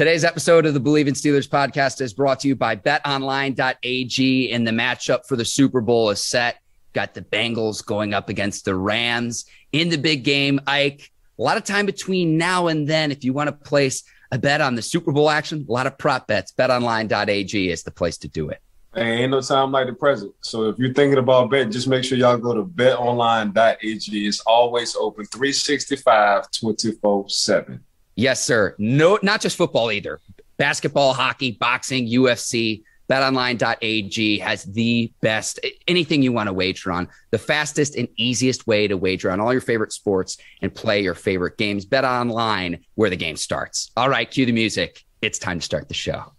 Today's episode of the Bleav in Steelers podcast is brought to you by betonline.ag and the matchup for the Super Bowl is set. Got the Bengals going up against the Rams in the big game. Ike, a lot of time between now and then. If you want to place a bet on the Super Bowl action, a lot of prop bets, betonline.ag is the place to do it. Hey, ain't no time like the present. So if you're thinking about bet, just make sure y'all go to betonline.ag. It's always open 365 24 7. Yes, sir. No, not just football either. Basketball, hockey, boxing, UFC. BetOnline.ag has the best anything you want to wager on, the fastest and easiest way to wager on all your favorite sports and play your favorite games. Bet online where the game starts. All right, cue the music. It's time to start the show.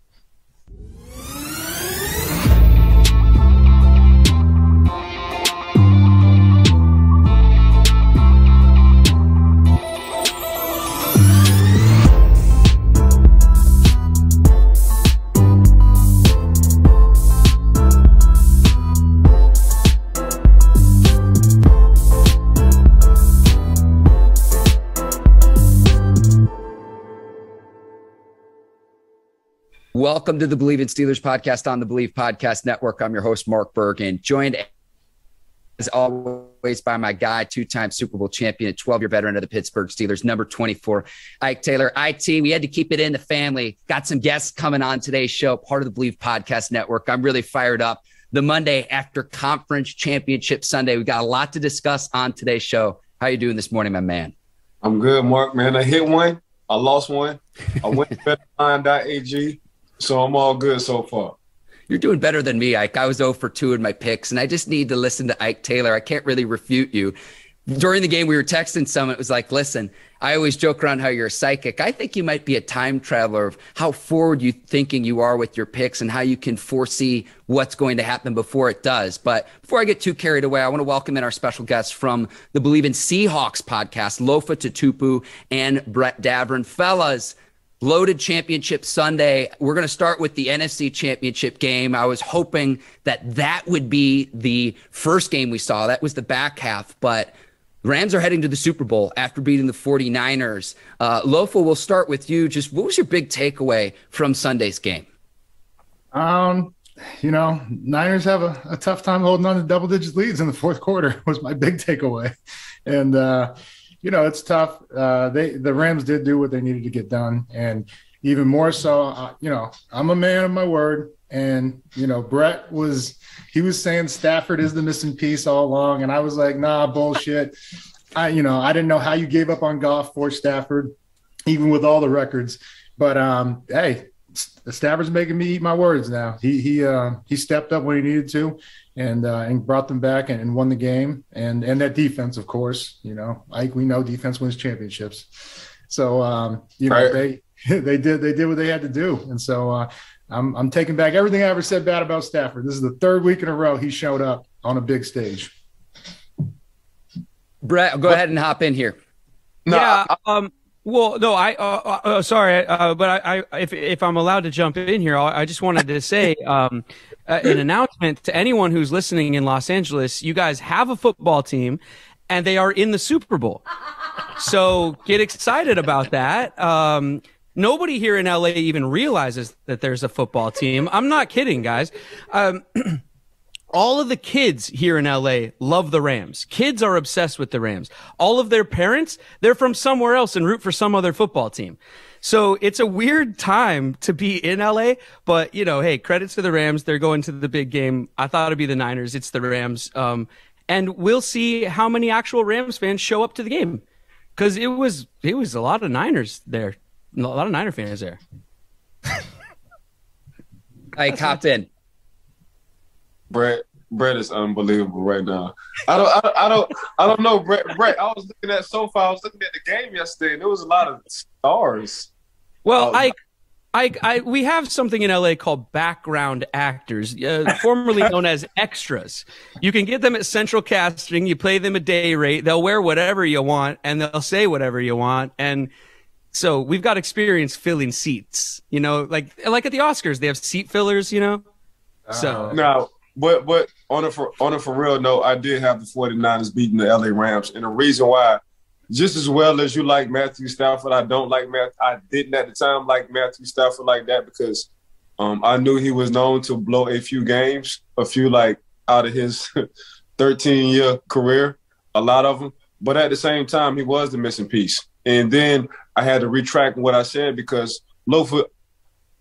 Welcome to the Bleav in Steelers podcast on the Bleav Podcast Network. I'm your host, Mark Bergin, joined as always by my guy, two time Super Bowl champion, 12 year veteran of the Pittsburgh Steelers, number 24, Ike Taylor. IT, we had to keep it in the family. Got some guests coming on today's show, part of the Bleav Podcast Network. I'm really fired up. The Monday after conference championship Sunday, we got a lot to discuss on today's show. How you doing this morning, my man? I'm good, Mark, man. I hit one. I lost one. I went to betonline.ag. So I'm all good so far. You're doing better than me, Ike. I was 0 for 2 in my picks, and I just need to listen to Ike Taylor. I can't really refute you. During the game, we were texting some. It was like, listen, I always joke around how you're a psychic. I think you might be a time traveler of how forward you thinking you are with your picks and how you can foresee what's going to happen before it does. But before I get too carried away, I want to welcome in our special guests from the Bleav in Seahawks podcast, Lofa Tatupu and Brett Davern. Fellas, loaded championship Sunday. We're going to start with the NFC championship game. I was hoping that that would be the first game we saw. That was the back half, but Rams are heading to the Super Bowl after beating the 49ers. Uh, Lofa, we'll start with you. Just what was your big takeaway from Sunday's game? Um, you know, Niners have a, a tough time holding on to double digit leads in the fourth quarter was my big takeaway. And, uh, you know, it's tough. Uh, they the Rams did do what they needed to get done, and even more so, uh, you know, I'm a man of my word, and you know, Brett was he was saying Stafford is the missing piece all along, and I was like, nah, bullshit. I you know I didn't know how you gave up on Goff for Stafford, even with all the records. But um, hey, Stafford's making me eat my words now. He he uh, he stepped up when he needed to, and uh, and brought them back and, and, won the game. And and that defense, of course, you know, like we know, defense wins championships. So um, you know right. they they did they did what they had to do, and so uh, I'm I'm taking back everything I ever said bad about Stafford. This is the third week in a row he showed up on a big stage. Brett, go but, ahead and hop in here. No, yeah. Um, well, no, I uh, uh, uh sorry, uh, but I, I, if if I'm allowed to jump in here, I just wanted to say um, uh, an announcement to anyone who's listening in Los Angeles. You guys have a football team, and they are in the Super Bowl. So get excited about that. Um, nobody here in LA even realizes that there's a football team. I'm not kidding, guys. Um, all of the kids here in LA love the Rams. Kids are obsessed with the Rams. All of their parents, they're from somewhere else and root for some other football team. So it's a weird time to be in LA, but you know, hey, credits to the Rams. They're going to the big game. I thought it'd be the Niners. It's the Rams. Um, and we'll see how many actual Rams fans show up to the game. Cause it was, it was a lot of Niners there. A lot of Niner fans there. I copped in. Brett, Brett is unbelievable right now. I don't, I don't, I don't, I don't know, Brett. Brett, I was looking at so far. I was looking at the game yesterday, and there was a lot of stars. Well, um, I, I, I, we have something in LA called background actors, uh, formerly known as extras. You can get them at Central Casting. You pay them a day rate. They'll wear whatever you want, and they'll say whatever you want, and so we've got experience filling seats. You know, like like at the Oscars, they have seat fillers. You know, so uh, now but but on a for on a for real note, I did have the 49ers beating the LA Rams, and the reason why just as well as you like Matthew Stafford, I don't like Matt. I didn't at the time like Matthew Stafford like that because um, I knew he was known to blow a few games, a few like out of his 13 year career, a lot of them. But at the same time, he was the missing piece. And then I had to retract what I said because Lofa,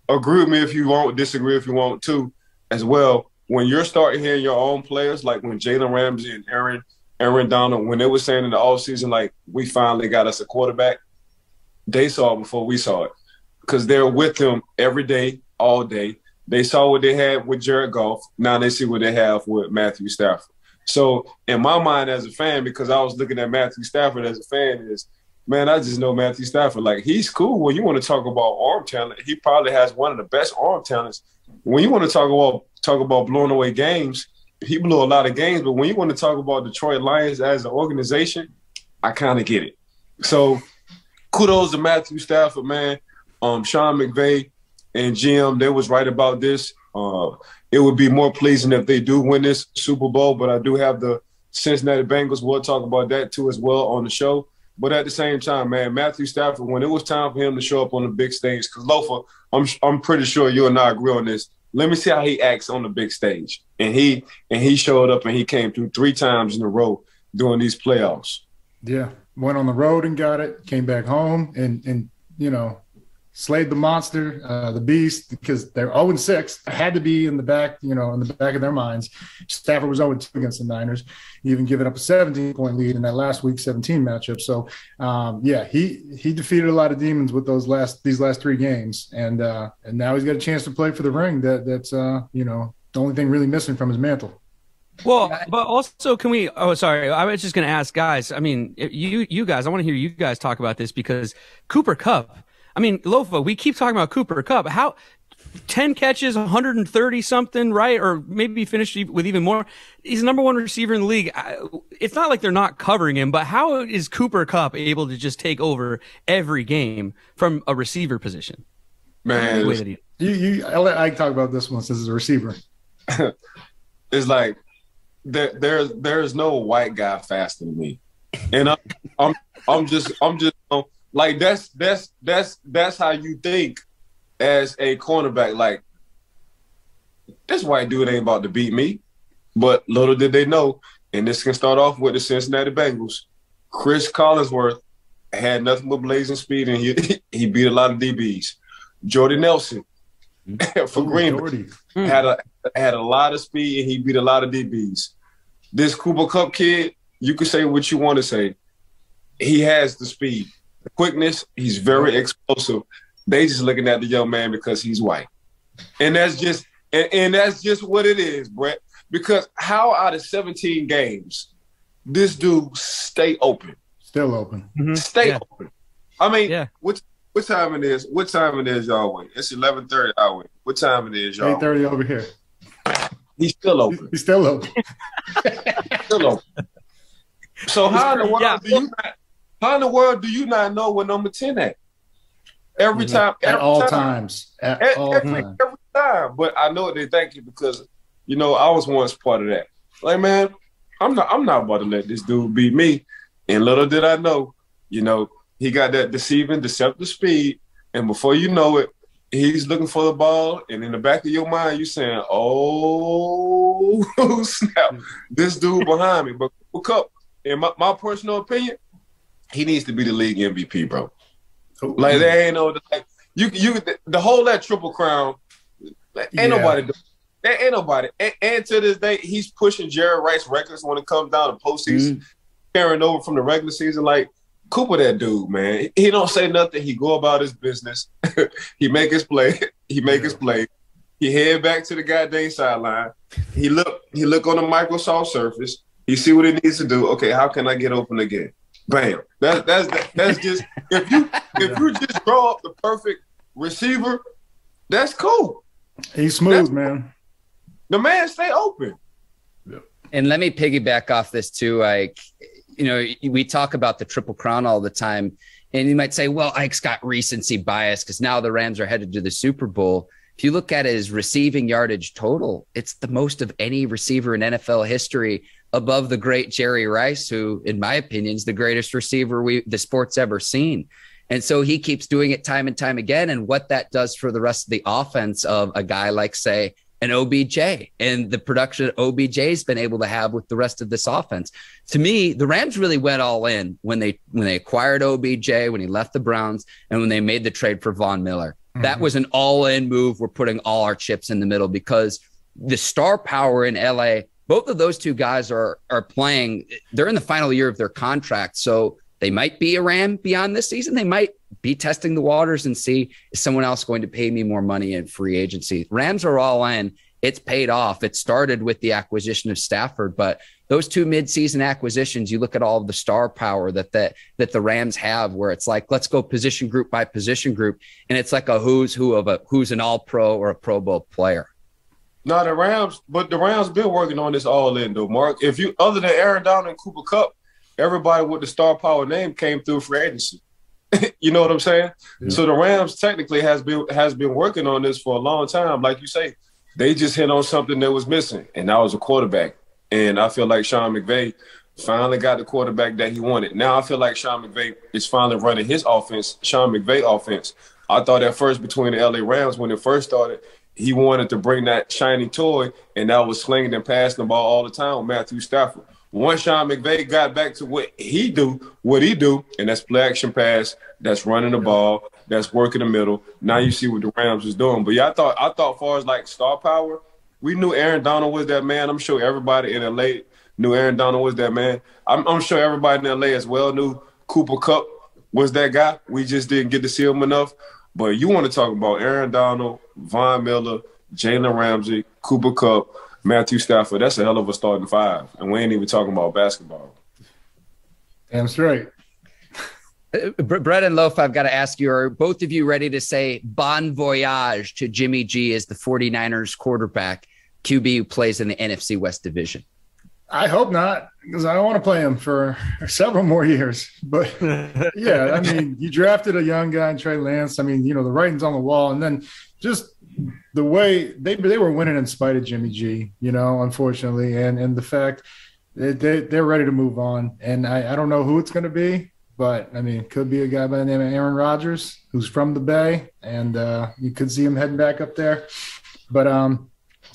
agree with me if you want, disagree if you want to, as well. When you're starting hearing your own players, like when Jalen Ramsey and Aaron Aaron Donald, when they were saying in the offseason, like, we finally got us a quarterback, they saw it before we saw it. Because they're with him every day, all day. They saw what they had with Jared Goff. Now they see what they have with Matthew Stafford. So in my mind as a fan, because I was looking at Matthew Stafford as a fan, is man, I just know Matthew Stafford. Like he's cool. When you want to talk about arm talent, he probably has one of the best arm talents. When you want to talk about talk about blowing away games, he blew a lot of games. But when you want to talk about Detroit Lions as an organization, I kind of get it. So kudos to Matthew Stafford, man. Um, Sean McVay and Jim, they was right about this. Uh, it would be more pleasing if they do win this Super Bowl, but I do have the Cincinnati Bengals. We'll talk about that too as well on the show. But at the same time, man, Matthew Stafford, when it was time for him to show up on the big stage, because Lofa, I'm I'm pretty sure you and I agree on this. Let me see how he acts on the big stage, and he and he showed up and he came through three times in a row during these playoffs. Yeah, went on the road and got it. Came back home and and you know slayed the monster, uh, the beast, because they're 0 6. Had to be in the back, you know, in the back of their minds. Stafford was 0 2 against the Niners, even giving up a 17 point lead in that last week 17 matchup. So, um, yeah, he he defeated a lot of demons with those last these last three games, and uh, and now he's got a chance to play for the ring. That that's uh, you know the only thing really missing from his mantle. Well, but also, can we? Oh, sorry. I was just going to ask, guys. I mean, you, you guys. I want to hear you guys talk about this because Cooper Kupp I mean, Lofa, we keep talking about Cooper Kupp. How 10 catches, 130 something, right? Or maybe finished with even more. He's the number one receiver in the league. It's not like they're not covering him, but how is Cooper Kupp able to just take over every game from a receiver position? Man, you, you, I'll let Ike talk about this one since it's a receiver. it's like there, there's there's no white guy faster than me, and I'm I'm, I'm just I'm just like that's that's that's that's how you think as a cornerback. Like this white dude ain't about to beat me. But little did they know, and this can start off with the Cincinnati Bengals. Chris Collinsworth had nothing but blazing speed, and he he beat a lot of DBs. Jordy Nelson for Green Bay had a had a lot of speed, and he beat a lot of DBs. This Cooper Kupp kid, you can say what you want to say. He has the speed the quickness. He's very explosive. They just looking at the young man because he's white, and that's just and, and that's just what it is, Brett. Because how out of 17 games, this dude stay open, still open, mm-hmm. stay yeah. open. I mean, yeah. what what time it is? What time it is, y'all? Wait, it's 11:30 our way. What time it is, y'all? 8:30 over here. He's still open. He's still open. still open. So how in the world yeah. do you not how in the world do you not know where number 10 at? Every mm-hmm. time. Every at all time. times. At, at all every, time. every time. But I know they thank you because, you know, I was once part of that. Like, man, I'm not I'm not about to let this dude beat me. And little did I know, you know, he got that deceiving, deceptive speed. And before you know it, he's looking for the ball. And in the back of your mind, you're saying, oh, snap, this dude behind me. But look up, in my, my personal opinion, he needs to be the league MVP, bro. Like there ain't no like you you the whole that triple crown. Ain't yeah. nobody. There ain't nobody. And, and, to this day, he's pushing Jerry Rice records when it comes down to postseason, mm. carrying over from the regular season. Like Cooper, that dude, man. He don't say nothing. He go about his business. he make his play. He make yeah. his play. He head back to the goddamn sideline. He look. He look on the Microsoft Surface. He see what he needs to do. Okay, how can I get open again? Bam. That, that's that, that's just if you if you just draw up the perfect receiver, that's cool. He's smooth, that's, man. The man stay open. And let me piggyback off this too. Like, you know, we talk about the triple crown all the time, and you might say, "Well, Ike's got recency bias because now the Rams are headed to the Super Bowl." If you look at his receiving yardage total, it's the most of any receiver in NFL history above the great Jerry Rice, who, in my opinion, is the greatest receiver we the sport's ever seen. And so he keeps doing it time and time again. And what that does for the rest of the offense of a guy like, say, an OBJ and the production OBJ has been able to have with the rest of this offense. To me, the Rams really went all in when they when they acquired OBJ, when he left the Browns, and when they made the trade for Von Miller. Mm-hmm. That was an all-in move. We're putting all our chips in the middle because the star power in LA, both of those two guys are are playing. They're in the final year of their contract, so they might be a Ram beyond this season. They might be testing the waters and see is someone else going to pay me more money in free agency. Rams are all in. It's paid off. It started with the acquisition of Stafford, but those two midseason acquisitions, you look at all of the star power that the, that the Rams have, where it's like let's go position group by position group, and it's like a who's who of a who's an All Pro or a Pro Bowl player. No, the Rams, but the Rams been working on this all in though, Mark. If you other than Aaron Donald and Cooper Kupp, everybody with the star power name came through free agency. you know what I'm saying? Yeah. So the Rams technically has been has been working on this for a long time. Like you say, they just hit on something that was missing, and that was a quarterback. And I feel like Sean McVay finally got the quarterback that he wanted. Now I feel like Sean McVay is finally running his offense, Sean McVay offense. I thought at first between the LA Rams when it first started, he wanted to bring that shiny toy, and that was slinging and passing the ball all the time with Matthew Stafford. Once Sean McVay got back to what he do, what he do, and that's play action pass, that's running the ball, that's working the middle. Now you see what the Rams is doing. But yeah, I thought I thought far as like star power, we knew Aaron Donald was that man. I'm sure everybody in LA knew Aaron Donald was that man. I'm, I'm sure everybody in LA as well knew Cooper Kupp was that guy. We just didn't get to see him enough. But you want to talk about Aaron Donald, Von Miller, Jalen Ramsey, Cooper Kupp, Matthew Stafford, that's a hell of a starting five. And we ain't even talking about basketball. Damn straight. Uh, Brett and Loaf, I've got to ask you, are both of you ready to say bon voyage to Jimmy G as the 49ers quarterback, QB who plays in the NFC West division? I hope not, because I don't want to play him for several more years. But yeah, I mean, you drafted a young guy in Trey Lance. I mean, you know, the writing's on the wall. And then just the way they they were winning in spite of Jimmy G, you know, unfortunately, and and the fact they, they they're ready to move on, and I, I don't know who it's going to be, but I mean, it could be a guy by the name of Aaron Rodgers who's from the Bay, and uh, you could see him heading back up there, but um,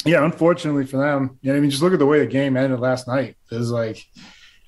yeah, unfortunately for them, you know, I mean, just look at the way the game ended last night. It was like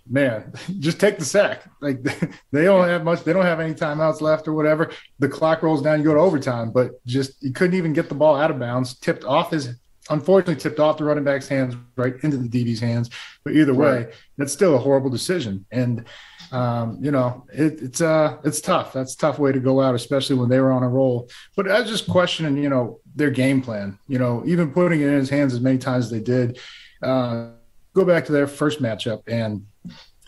man, just take the sack. Like they don't have much, they don't have any timeouts left or whatever. The clock rolls down, you go to overtime, but just you couldn't even get the ball out of bounds, tipped off his unfortunately tipped off the running back's hands right into the DB's hands. But either way, right. that's still a horrible decision. And um, you know, it, it's uh it's tough. That's a tough way to go out, especially when they were on a roll. But I was just questioning, you know, their game plan. You know, even putting it in his hands as many times as they did. Uh, go back to their first matchup and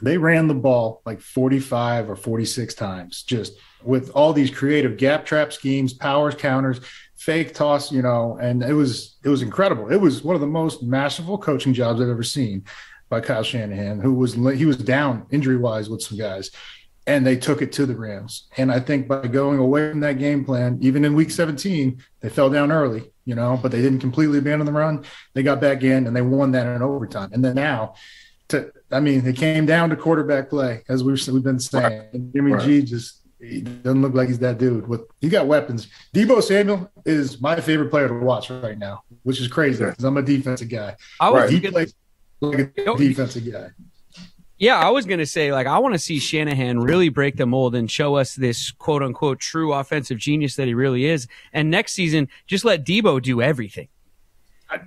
they ran the ball like 45 or 46 times just with all these creative gap trap schemes powers counters fake toss you know and it was it was incredible it was one of the most masterful coaching jobs i've ever seen by kyle shanahan who was he was down injury wise with some guys and they took it to the rams and i think by going away from that game plan even in week 17 they fell down early you know but they didn't completely abandon the run they got back in and they won that in overtime and then now to, I mean, it came down to quarterback play, as we've we've been saying. Right. Jimmy right. G just he doesn't look like he's that dude. With he got weapons. Deebo Samuel is my favorite player to watch right now, which is crazy because I'm a defensive guy. I was he plays like a defensive guy. Yeah, I was gonna say like I want to see Shanahan really break the mold and show us this quote unquote true offensive genius that he really is. And next season, just let Deebo do everything.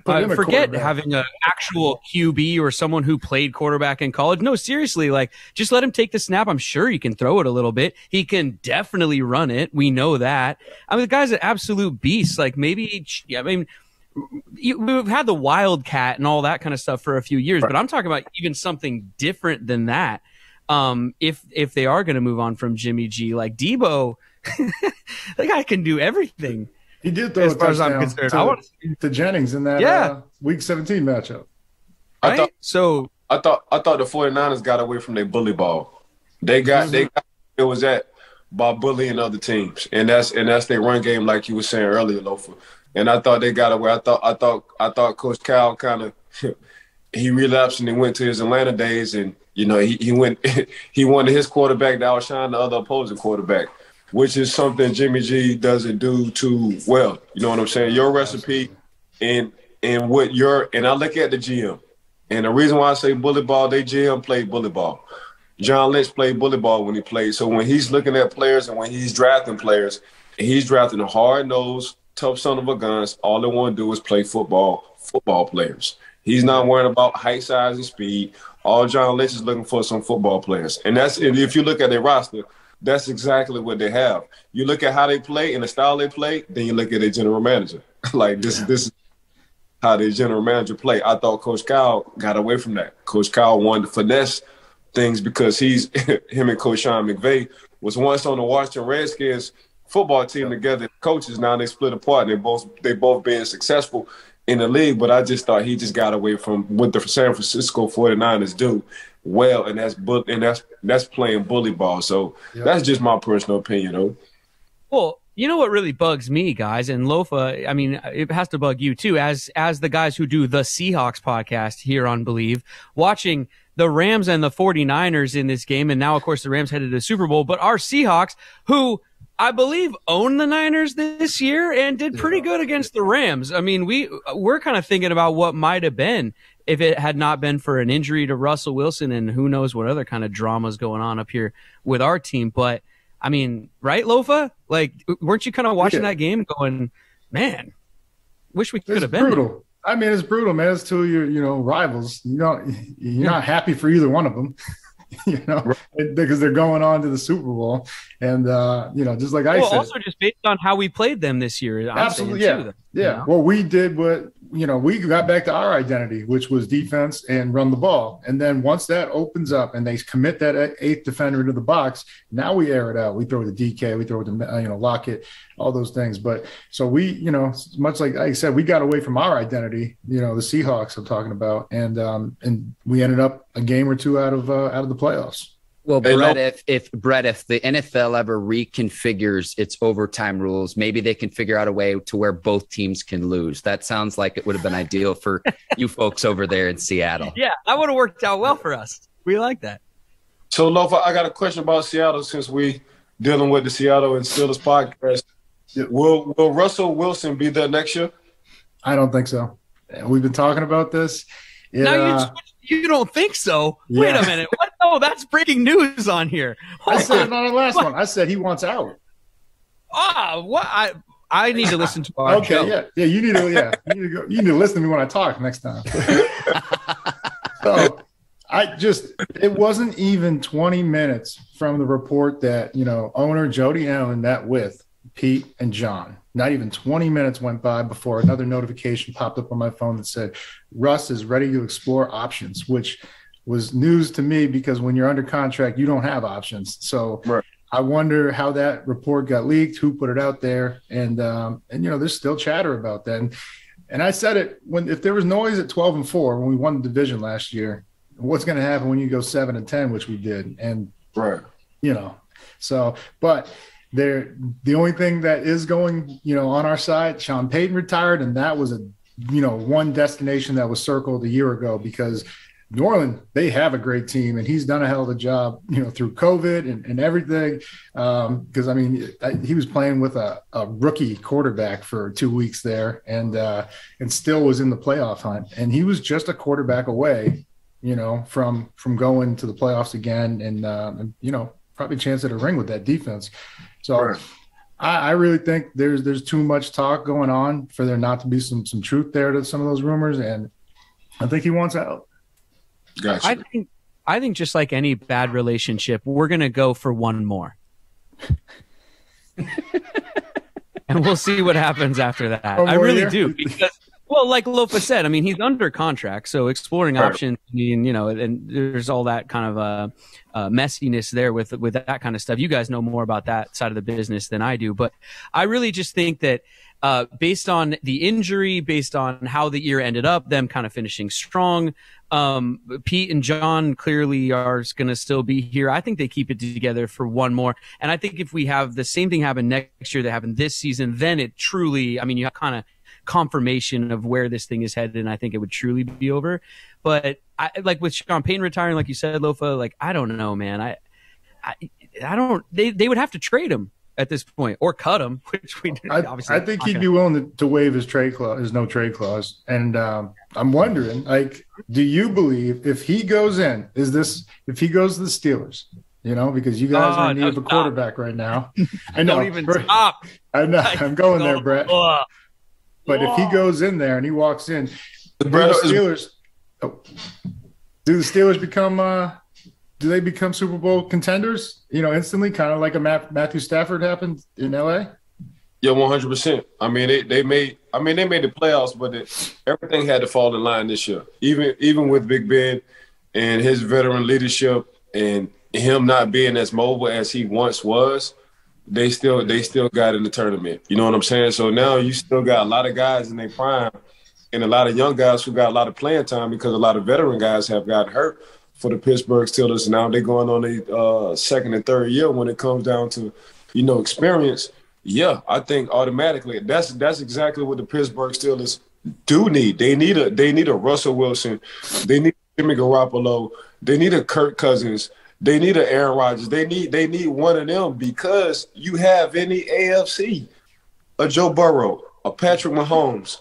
Uh, forget having an actual QB or someone who played quarterback in college. No, seriously, like just let him take the snap. I'm sure he can throw it a little bit. He can definitely run it. We know that. I mean, the guy's an absolute beast. Like maybe, yeah, I mean, we've had the wildcat and all that kind of stuff for a few years, right. but I'm talking about even something different than that. Um, if if they are going to move on from Jimmy G, like Deebo, the guy can do everything. He did throw as far as I'm concerned. To, I want to Jennings in that yeah. uh, week 17 matchup. I thought so. I thought I thought the 49ers got away from their bully ball. They got mm-hmm. they got it was that by bullying other teams, and that's and that's their run game, like you were saying earlier, Lofa. And I thought they got away. I thought I thought I thought Coach Cal kind of he relapsed and he went to his Atlanta days, and you know he, he went he wanted his quarterback to outshine the other opposing quarterback, which is something Jimmy G doesn't do too well. You know what I'm saying? Your recipe and and what your and I look at the GM, and the reason why I say bully ball, they GM played bully ball. John Lynch played bully ball when he played. So when he's looking at players and when he's drafting players, he's drafting hard nosed, tough son of a guns. All they want to do is play football, football players. He's not worrying about height, size, and speed. All John Lynch is looking for some football players. And that's if you look at their roster, that's exactly what they have. You look at how they play and the style they play, then you look at their general manager. like this, yeah. this is how their general manager play. I thought Coach Kyle got away from that. Coach Kyle wanted to finesse things because he's him and Coach Sean McVay was once on the Washington Redskins football team together. Coaches now they split apart. They both they both being successful in the league, but I just thought he just got away from what the San Francisco 49ers do well, and that's and that's that's playing bully ball. So yep. that's just my personal opinion, though. Well, you know what really bugs me, guys, and Lofa. I mean, it has to bug you too, as as the guys who do the Seahawks podcast here on Bleav, watching the Rams and the 49ers in this game, and now of course the Rams headed to the Super Bowl, but our Seahawks, who I believe own the Niners this year and did pretty good against the Rams. I mean, we we're kind of thinking about what might have been if it had not been for an injury to Russell Wilson and who knows what other kind of dramas going on up here with our team. But I mean, right, Lofa? Like, weren't you kind of watching yeah. that game going, man, wish we could have been brutal. There. I mean, it's brutal, man. It's two of your, you know, rivals. You know, you're not happy for either one of them. you know, right. because they're going on to the Super Bowl. And, uh, you know, just like I well, said. Also, just based on how we played them this year. I'm absolutely. Yeah. Too, yeah. You know? Well, we did what you know, we got back to our identity, which was defense and run the ball. And then once that opens up and they commit that eighth defender into the box, now we air it out. We throw the DK, we throw the you know Lockett, all those things. But so we, you know, much like I said, we got away from our identity. You know, the Seahawks I'm talking about, and um, and we ended up a game or two out of uh, out of the playoffs. Well, Brett, if, if Brett, if the NFL ever reconfigures its overtime rules, maybe they can figure out a way to where both teams can lose. That sounds like it would have been ideal for you folks over there in Seattle. Yeah, that would have worked out well for us. We like that. So, Lofa, I got a question about Seattle since we dealing with the Seattle and Steelers podcast. Will Will Russell Wilson be there next year? I don't think so. We've been talking about this. It, now you uh, you don't think so? Yeah. Wait a minute. What? Oh, that's breaking news on here. Hold I said on. on the last what? one. I said he wants out. Ah, what? I I need to listen to our okay, show. yeah, yeah. You need to, yeah. You need to go. You need to listen to me when I talk next time. so, I just it wasn't even 20 minutes from the report that you know owner Jody Allen met with Pete and John. Not even 20 minutes went by before another notification popped up on my phone that said Russ is ready to explore options, which was news to me because when you're under contract, you don't have options. So right. I wonder how that report got leaked, who put it out there, and um, and you know there's still chatter about that. And, and I said it when if there was noise at 12 and four when we won the division last year, what's going to happen when you go seven and 10, which we did, and right, you know, so but there the only thing that is going you know on our side sean payton retired and that was a you know one destination that was circled a year ago because New Orleans, they have a great team, and he's done a hell of a job, you know, through COVID and, and everything. Because um, I mean, I, he was playing with a, a, rookie quarterback for two weeks there, and uh, and still was in the playoff hunt. And he was just a quarterback away, you know, from from going to the playoffs again, and, uh, and you know, probably chance at a ring with that defense. So right. I, I, really think there's there's too much talk going on for there not to be some some truth there to some of those rumors, and I think he wants out. Gotcha. I think I think just like any bad relationship, we're gonna go for one more. and we'll see what happens after that. I really year? do because well, like Lofa said, I mean, he's under contract, so exploring right. options. I mean, you know, and there's all that kind of uh, uh, messiness there with with that kind of stuff. You guys know more about that side of the business than I do, but I really just think that uh, based on the injury, based on how the year ended up, them kind of finishing strong. Um, Pete and John clearly are going to still be here. I think they keep it together for one more. And I think if we have the same thing happen next year that happened this season, then it truly, I mean, you kind of confirmation of where this thing is headed, and I think it would truly be over. But I, like with Sean Payton retiring, like you said, Lofa, like I don't know, man. I, I, I don't. They they would have to trade him at this point or cut him, which we I, obviously. I think he'd be willing to, to waive his trade clause, his no trade clause. And um, I'm wondering, like, do you believe if he goes in, is this if he goes to the Steelers? You know, because you guys Oh, are in need no, of a stop. quarterback right now. I know. Don't even stop. I know. I'm going there, Brett. Ugh. But if he goes in there and he walks in, do the Brett is- Steelers, oh, do the Steelers become? Uh, do they become Super Bowl contenders? You know, instantly, kind of like a Matt, Matthew Stafford happened in L.A. Yeah, one hundred percent. I mean, they, they made. I mean, they made the playoffs, but it, everything had to fall in line this year. Even even with Big Ben and his veteran leadership and him not being as mobile as he once was, they still they still got in the tournament. You know what I'm saying? So now you still got a lot of guys in their prime and a lot of young guys who got a lot of playing time because a lot of veteran guys have got hurt for the Pittsburgh Steelers. Now they're going on a uh, second and third year when it comes down to, you know, experience. Yeah, I think automatically that's that's exactly what the Pittsburgh Steelers do need. They need a they need a Russell Wilson, they need Jimmy Garoppolo, they need a Kirk Cousins, they need a Aaron Rodgers. They need they need one of them because you have any AFC a Joe Burrow, a Patrick Mahomes,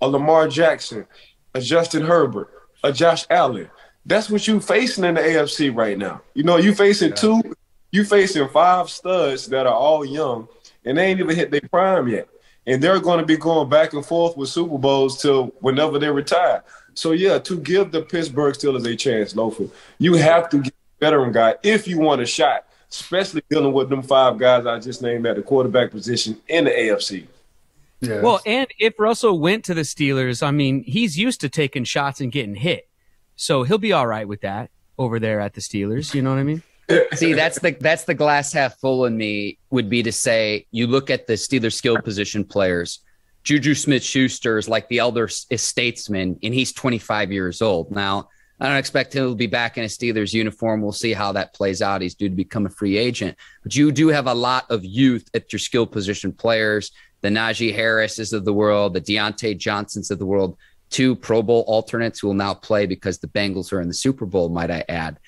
a Lamar Jackson, a Justin Herbert, a Josh Allen. That's what you facing in the AFC right now. You know, you facing two, you facing five studs that are all young, and they ain't even hit their prime yet. And they're going to be going back and forth with Super Bowls till whenever they retire. So yeah, to give the Pittsburgh Steelers a chance, Lofa, you have to a veteran guy if you want a shot, especially dealing with them five guys I just named at the quarterback position in the AFC. Yeah. Well, and if Russell went to the Steelers, I mean, he's used to taking shots and getting hit, so he'll be all right with that over there at the Steelers. You know what I mean? See, that's the that's the glass half full in me would be to say you look at the Steelers skill position players. Juju Smith Schuster is like the elder statesman, and he's 25 years old. Now, I don't expect him to be back in a Steelers uniform. We'll see how that plays out. He's due to become a free agent. But you do have a lot of youth at your skill position players, the Najee Harrises of the world, the Diontae Johnsons of the world, two Pro Bowl alternates who will now play because the Bengals are in the Super Bowl, might I add.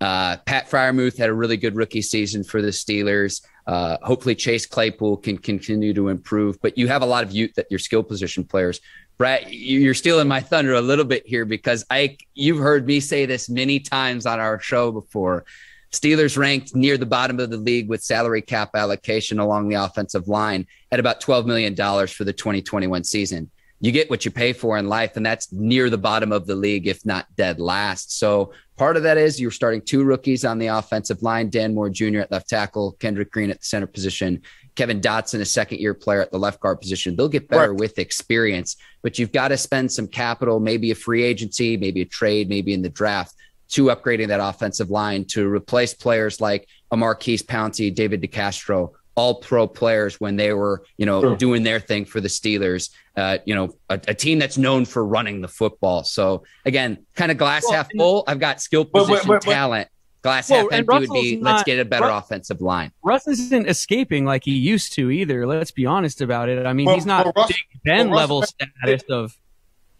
Uh, Pat Freiermuth had a really good rookie season for the Steelers. Uh, hopefully, Chase Claypool can continue to improve. But you have a lot of youth at your skill position players. Brett, you- you're stealing my thunder a little bit here because I you've heard me say this many times on our show before. Steelers ranked near the bottom of the league with salary cap allocation along the offensive line at about $12 million for the 2021 season. You get what you pay for in life, and that's near the bottom of the league, if not dead last. So part of that is you're starting two rookies on the offensive line Dan Moore Jr. at left tackle, Kendrick Green at the center position, Kevin Dotson, a second year player at the left guard position. They'll get better Right. with experience, but you've got to spend some capital, maybe a free agency, maybe a trade, maybe in the draft to upgrading that offensive line to replace players like a Maurkice Pouncey, David DeCastro, all pro players when they were, you know, Sure. doing their thing for the Steelers. Uh, you know, a, a team that's known for running the football. So again, kind of glass Well, half full. I've got skill But- but- position but- but- talent. Glass Well, half and empty would Russell's be let's get a better Ru- offensive line. Russ isn't escaping like he used to either. Let's be honest about it. I mean, Well, he's not well, Russ- Big Ben well, level Russell- status of.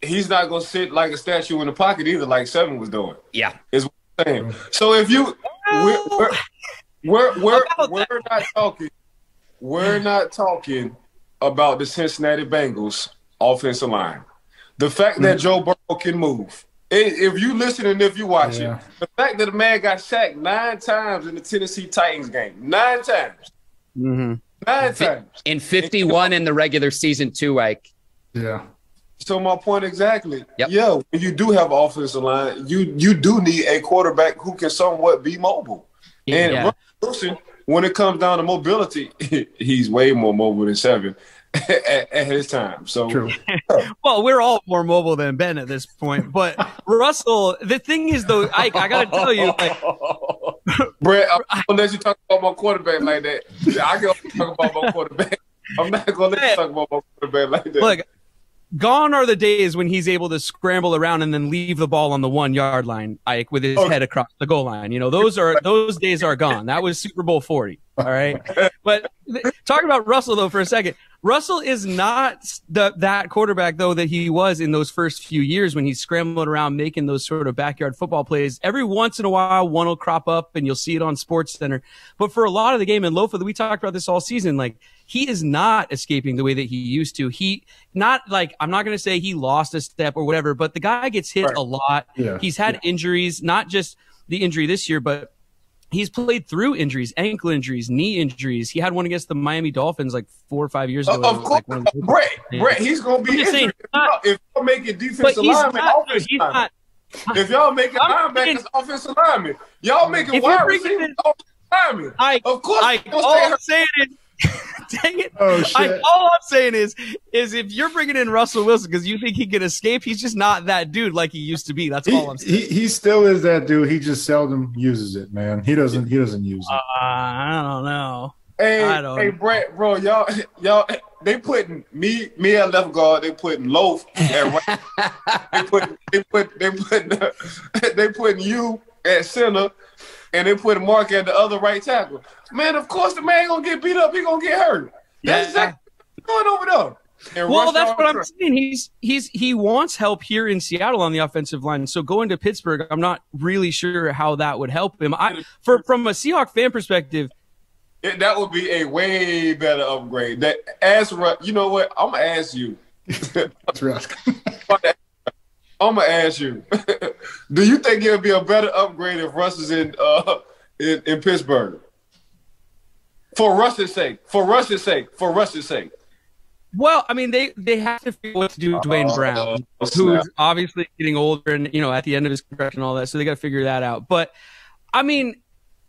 He's not going to sit like a statue in the pocket either, like Seven was doing. Yeah. is Saying. So if you, we're, we're, we're, we're, we're not talking, we're not talking about the Cincinnati Bengals offensive line. The fact that hmm. Joe Burrow can move. I- If you listen and if you watch Yeah. it, the fact that the man got sacked nine times in the Tennessee Titans game, nine times, hmm nine Fi- times. In 51 in the regular season too, Ike. yeah. So my point exactly. Yep. Yeah, when you do have offensive line, you you do need a quarterback who can somewhat be mobile. And Yeah. Russell Wilson, when it comes down to mobility, he's way more mobile than seven at, at his time. So True. Well, we're all more mobile than Ben at this point. But Russell, the thing is, though, Ike, I got to tell you, like, Brett, I'm gonna let you talk about my quarterback like that. I can only talk about my quarterback. I'm not gonna let you talk about my quarterback like that. look, gone are the days when he's able to scramble around and then leave the ball on the one yard line, Ike, with his Okay. head across the goal line. You know, those are those days are gone. That was Super Bowl forty. All right. But talk about Russell though for a second, Russell is not the, that quarterback though that he was in those first few years when he's scrambling around making those sort of backyard football plays. Every once in a while, one will crop up and you'll see it on Sports Center. But for a lot of the game, and Lofa, we talked about this all season, like he is not escaping the way that he used to. He not like I'm not going to say he lost a step or whatever, but the guy gets hit Right. a lot. Yeah. He's had Yeah. injuries, not just the injury this year, but he's played through injuries, ankle injuries, knee injuries. He had one against the Miami Dolphins like four or five years uh, ago. Of course, like, of Brett, Brett, he's gonna be I'm saying, injured. If y'all- if y'all making but defensive he's linemen, not, offensive he's linemen, not. if y'all making I'm linebackers, saying- offensive linemen, y'all If you're wide receivers, offensive linemen. I, Of course, I, all I'm saying is, dang it. Oh I, shit! all I'm saying is, is if you're bringing in Russell Wilson because you think he can escape, he's just not that dude like he used to be. That's He, all I'm saying. he he still is that dude. He just seldom uses it, man. He doesn't he doesn't use it. Uh, I don't know. Hey, I don't- hey, Brett, bro, y'all, y'all, they putting me, me at left guard. They putting Loaf at right. they put, they put, they put, they putting you at center, and they put Mark at the other right tackle. Man, of course the man gonna get beat up. He gonna get hurt. That's Yeah. exactly what's going over there. And Well, that's what I'm track. saying. He's he's he wants help here in Seattle on the offensive line. So going to Pittsburgh, I'm not really sure how that would help him. I for from a Seahawk fan perspective, It- that would be a way better upgrade. That as Ru- you know what? I'm gonna ask you. That's right. I'm gonna ask you. Do you think it'll be a better upgrade if Russ is in uh in, in Pittsburgh? For Russ's sake, for Russ's sake, for Russ's sake. well, I mean they they have to figure out what to do with Duane Brown. Oh, who's obviously getting older and you know at the end of his contract and all that. So they got to figure that out. But I mean,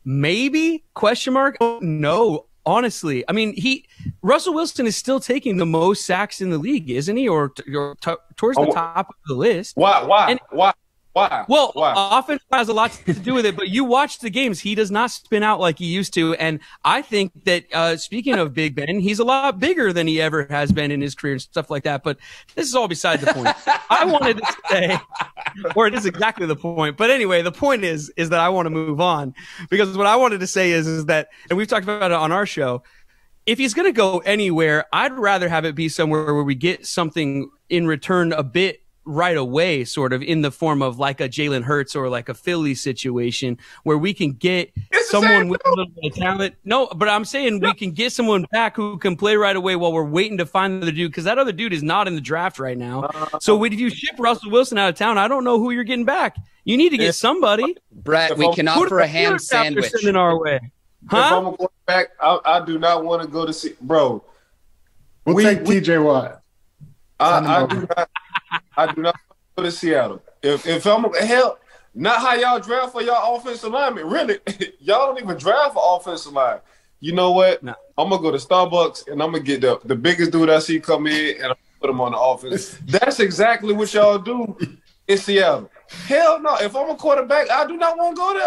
maybe question mark? Oh, no, honestly, I mean he Russell Wilson is still taking the most sacks in the league, isn't he? Or, or t- towards the Oh, top of the list. Why? Why? And- why? Why? Well, why? offense has a lot to do with it, but you watch the games. He does not spin out like he used to. And I think that, uh, speaking of Big Ben, he's a lot bigger than he ever has been in his career and stuff like that. But this is all beside the point. I wanted to say, or it is exactly the point. But anyway, the point is, is that I want to move on because what I wanted to say is, is that, and we've talked about it on our show. If he's going to go anywhere, I'd rather have it be somewhere where we get something in return a bit right away, sort of in the form of like a Jalen Hurts or like a Philly situation where we can get It's someone with a little bit of talent. No, but I'm saying we can get someone back who can play right away while we're waiting to find the other dude because that other dude is not in the draft right now. Uh, so when you ship Russell Wilson out of town, I don't know who you're getting back. You need to get somebody. Brett, we can offer a ham Steelers have they're sandwich. sending our way? If Huh? I'm a quarterback, I, I do not want to go to see, bro. We'll We- take we- TJ Watt. I, I do not. I do not go to Seattle. If if I'm hell, not how y'all draft for y'all offensive lineman. Really, y'all don't even draft for offensive line. You know what? No. I'm gonna go to Starbucks and I'm gonna get the the biggest dude I see come in and I'm put him on the offense. That's exactly what y'all do in Seattle. Hell no. If I'm a quarterback, I do not want to go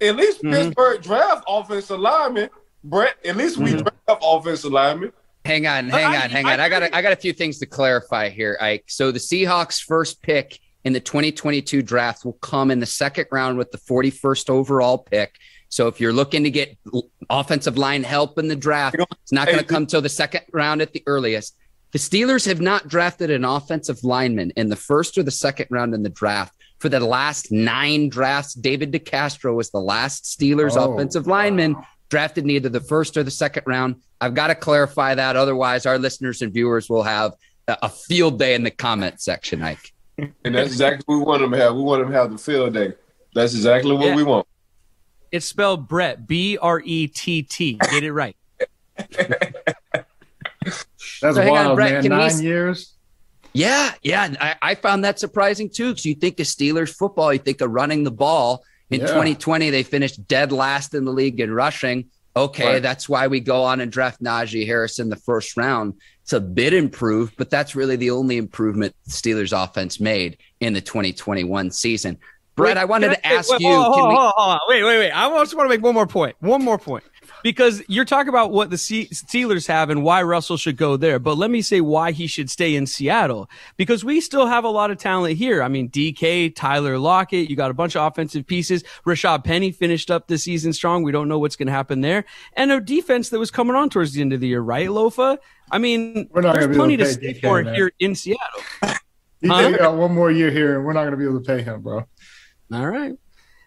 there. At least Mhm. Pittsburgh draft offensive lineman. Brett, at least we Mhm. draft offensive lineman. Hang on, But hang I- on, hang I on. I got agree. I got a few things to clarify here, Ike. So the Seahawks' first pick in the 2022 draft will come in the second round with the 41st overall pick. So if you're looking to get offensive line help in the draft, it's not going to come till the second round at the earliest. The Steelers have not drafted an offensive lineman in the first or the second round in the draft for the last nine drafts. David DeCastro was the last Steelers Oh, offensive lineman drafted in either the first or the second round. I've got to clarify that. Otherwise, our listeners and viewers will have a a field day in the comment section, Ike. And that's exactly what we want them to have. We want them to have the field day. That's exactly what Yeah. we want. It's spelled Brett, B R E T T. Get it right. That's So hang on, wild, Brett, man. can we Nine years. Yeah, yeah. and I, I found that surprising too, because you think of Steelers football, you think of running the ball. In Yeah. 2020, they finished dead last in the league in rushing. Okay, Right. that's why we go on and draft Najee Harris in the first round. It's a bit improved, but that's really the only improvement the Steelers offense made in the 2021 season. Brett, Wait, I wanted to ask wait, you. hold hold we- hold. Wait, wait, wait. I just want to make one more point. One more point. Because you're talking about what the Steelers have and why Russell should go there. But let me say why he should stay in Seattle because we still have a lot of talent here. I mean, DK, Tyler Lockett, you got a bunch of offensive pieces. Rashaad Penny finished up the season strong. We don't know what's going to happen there. And a defense that was coming on towards the end of the year, right, Lofa? I mean, there's plenty to stay for here in Seattle. Huh? got uh, one more year here, and we're not going to be able to pay him, bro. All right.